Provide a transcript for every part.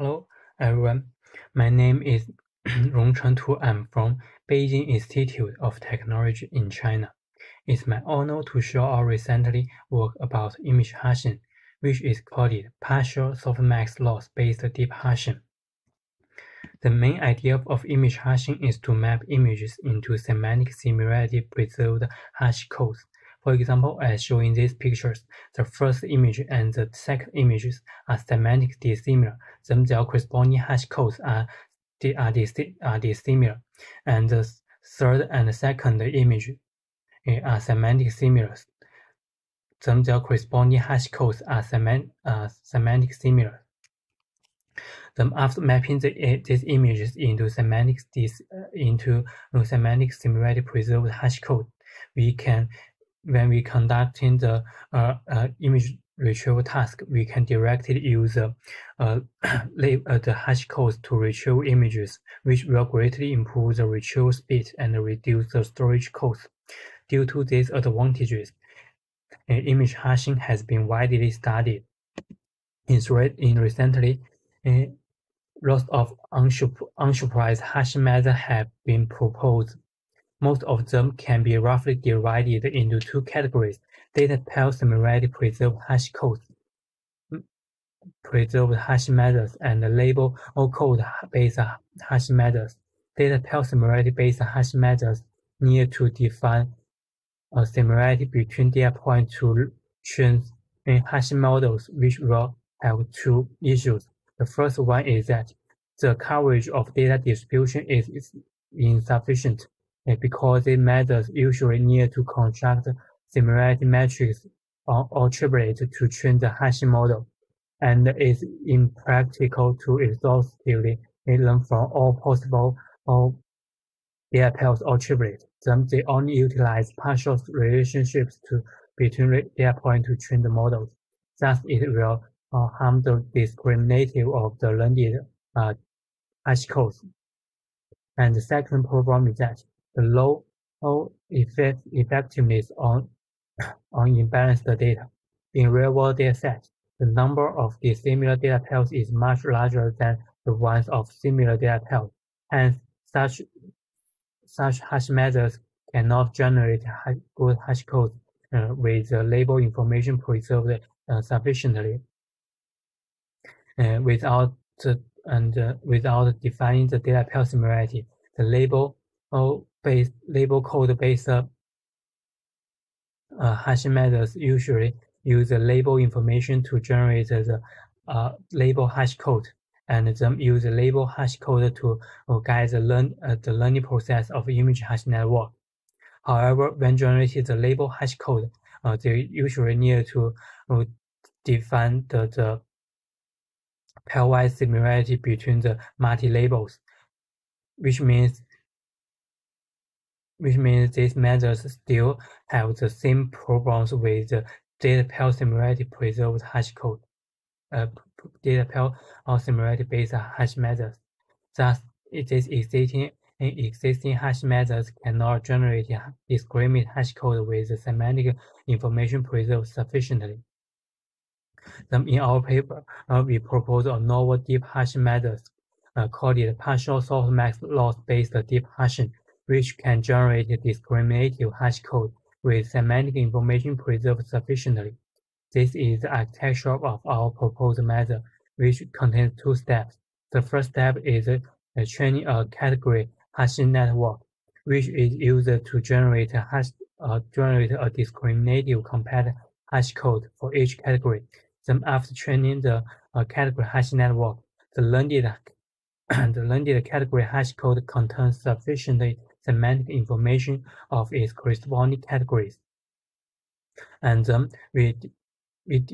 Hello, everyone. My name is Rong-Cheng Tu. I'm from Beijing Institute of Technology in China. It's my honor to show our recently work about image hashing, which is called partial softmax loss-based deep hashing. The main idea of image hashing is to map images into semantic similarity preserved hash codes for example, as shown in these pictures, the first image and the second images are semantically dissimilar, then their corresponding hash codes are, are, are dissimilar, and the third and second image eh, are semantic similar, then their corresponding hash codes are semant, uh, semantic similar. Then after mapping the, uh, these images into semantic uh, into uh, semantic similarity preserved hash code, we can when we conducting the uh, uh, image retrieval task, we can directly use uh, uh, the hash codes to retrieve images, which will greatly improve the retrieval speed and reduce the storage cost. Due to these advantages, image hashing has been widely studied. In, in recently, lots of unsupervised hashing methods have been proposed. Most of them can be roughly divided into two categories: data pair similarity preserved hash codes, preserved hash methods, and label or code-based hash methods. Data pair similarity-based hash methods need to define a similarity between data point to train hash models, which will have two issues. The first one is that the coverage of data distribution is insufficient because these methods usually need to construct similarity matrices or attribute to train the hashing model, and it's impractical to exhaustively learn from all possible or data pairs attributes. Then they only utilize partial relationships to between data points to train the models. Thus, it will uh, harm the discriminative of the learned uh, hash codes. And the second problem is that the low effect effectiveness on, on imbalanced data. In real-world datasets, the number of dissimilar data pairs is much larger than the ones of similar data pairs. Hence, such, such hash methods cannot generate good hash codes uh, with the label information preserved uh, sufficiently. Uh, without and uh, without defining the data pair similarity, the label oh, based label code based uh, hashing methods usually use the label information to generate the uh, label hash code and then use the label hash code to uh, guide the, learn, uh, the learning process of image hash network. However, when generating the label hash code, uh, they usually need to uh, define the, the pairwise similarity between the multi-labels, which means which means these methods still have the same problems with the data pair similarity preserved hash code, uh, data pair or similarity based hash methods. Thus, these existing existing hash methods cannot generate discriminate hash code with semantic information preserved sufficiently. Then in our paper, uh, we propose a novel deep hashing method uh, called it partial softmax loss-based deep hashing which can generate discriminative hash code with semantic information preserved sufficiently. This is the architecture of our proposed method, which contains two steps. The first step is training a category hashing network, which is used to generate a hash, uh, generate a discriminative compact hash code for each category. Then after training the uh, category hash network, the learned the learned category hash code contains sufficiently semantic information of its corresponding categories. And um, we, we,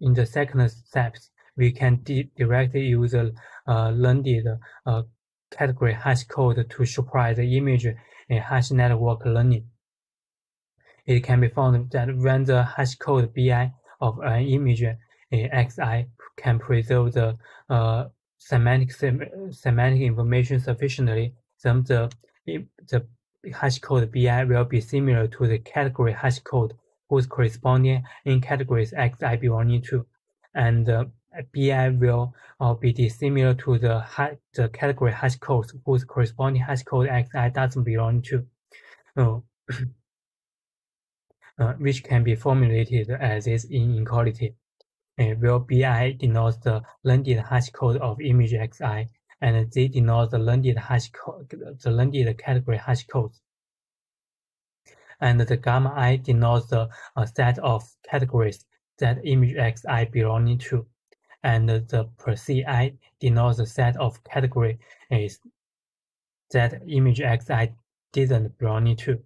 in the second steps, we can directly use a uh, learned uh, category hash code to surprise the image in hash network learning. It can be found that when the hash code bi of an image xi can preserve the uh, semantic sem semantic information sufficiently, then the the hash code BI will be similar to the category hash code whose corresponding in categories X, I belonging to. And uh, BI will uh, be dissimilar to the, the category hash code whose corresponding hash code xi doesn't belong to, uh, uh, which can be formulated as this inequality. Uh, BI denotes the length hash code of image xi, and Z denotes the length hash code, the length category hash codes and the gamma i denotes the uh, set of categories that image xi belonging to, and the per i denotes the set of categories that image xi didn't belong to.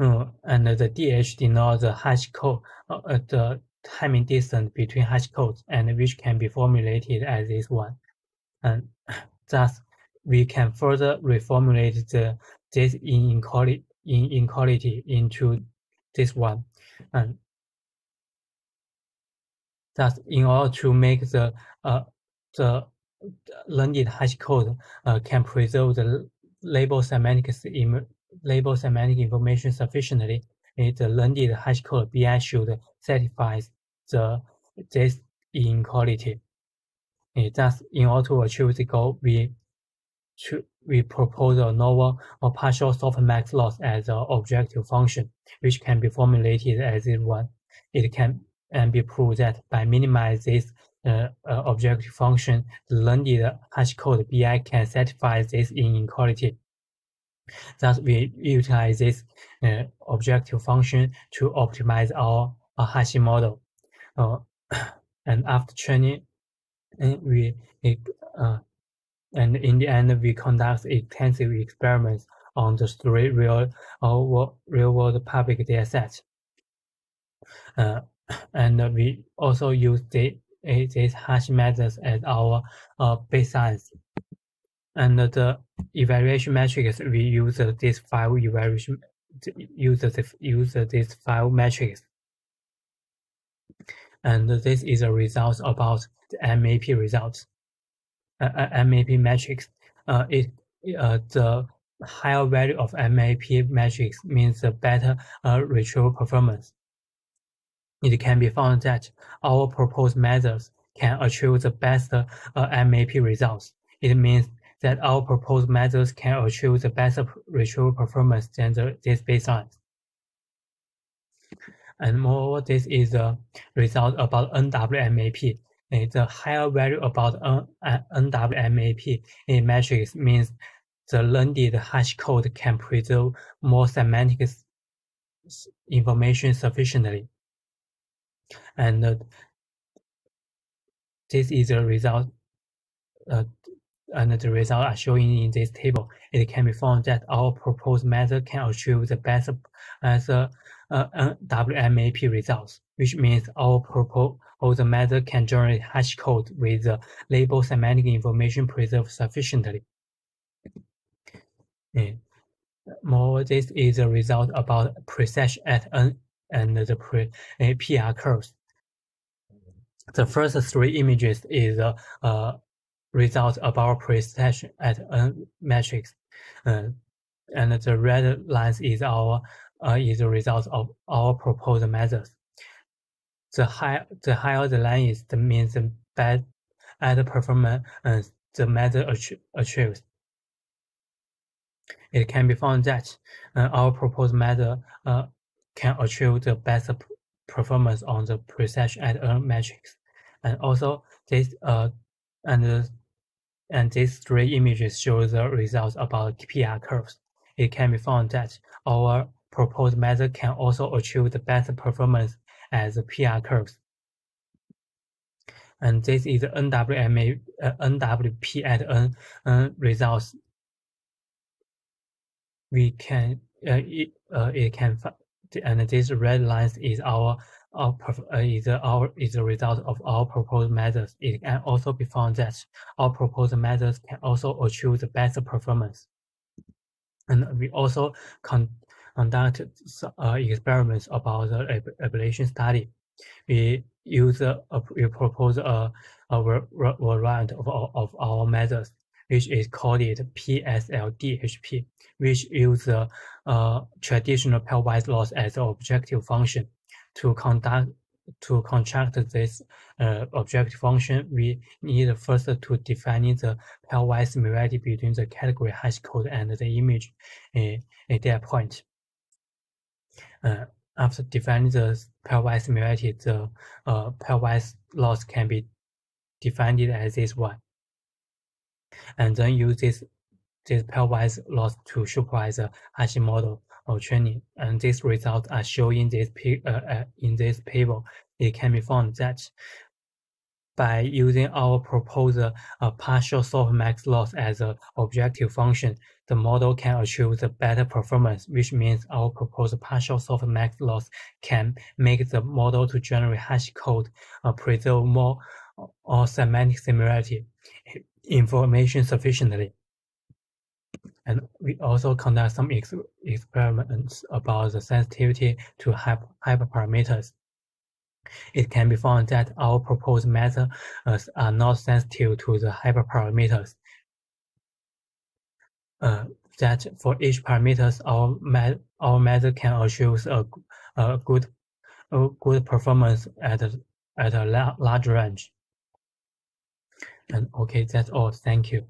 Uh, and the dh denotes the hash code, uh, the Hamming distance between hash codes, and which can be formulated as this one. And thus, we can further reformulate the this inequality into this one. And thus, in order to make the uh, the learned hash code uh, can preserve the label semantics label semantic information sufficiently, the learned hash code BI should satisfy the this inequality. Thus, in order to achieve the goal, we we propose a novel or partial softmax loss as an objective function, which can be formulated as this one. It can and be proved that by minimizing this uh, uh, objective function, the learned hash code BI can satisfy this inequality. Thus, we utilize this uh, objective function to optimize our, hashing model. Uh, and after training, we uh, and in the end, we conduct extensive experiments on the three real or real world public data sets. Uh, and we also use the, these hash methods as our uh, baselines. And the evaluation metrics, we use these five evaluation use this use these five metrics. And this is a result about the MAP results. MAP metrics. Uh, it uh, the higher value of MAP metrics means the better uh, retrieval performance. It can be found that our proposed methods can achieve the best uh, MAP results. It means that our proposed methods can achieve the best retrieval performance than the, these baselines. And moreover, this is a result about NWMAP the higher value about NWMAP in metrics means the learned hash code can preserve more semantic information sufficiently. And uh, this is the result, uh, and the result are showing in this table. It can be found that our proposed method can achieve the best as uh, WMAP results, which means our proposed method can generate hash code with the label semantic information preserved sufficiently. And more, this is a result about precision at N and the pre, uh, PR curves. The first three images is a uh, result about precision at N matrix. Uh, and the red lines is our uh, is a result of our proposed methods. The higher the higher the line is, the means the better performance uh, the method achieves. It can be found that uh, our proposed method uh, can achieve the best performance on the precision at a matrix, and also this uh and and these three images show the results about PR curves. It can be found that our proposed method can also achieve the best performance as PR curves. And this is NWMA, uh, NWP at N uh, results. We can, uh, it, uh, it can, and this red line is our, our uh, is our is the result of our proposed methods. It can also be found that our proposed methods can also achieve the best performance. And we also con conduct uh, experiments about the ablation study. We use a, we propose a, a variant of, of our methods, which is called it PSLDHP, which uses uh, traditional pairwise loss as an objective function to conduct to construct this uh, objective function, we need first to define the pairwise similarity between the category hash code and the image uh, data point. Uh, after defining the pairwise similarity, the uh, pairwise loss can be defined as this one. And then use this, this pairwise loss to supervise the hashing model or training. And these results are shown in this, uh, uh, in this table. It can be found that by using our proposed uh, partial softmax loss as an objective function, the model can achieve the better performance, which means our proposed partial softmax loss can make the model to generate hash code uh, preserve more or semantic similarity information sufficiently. And we also conduct some ex experiments about the sensitivity to hyper hyperparameters. It can be found that our proposed methods are not sensitive to the hyperparameters. Uh, that for each parameters, our our method can achieve a, a good a good performance at a, at a large range. And okay, that's all. Thank you.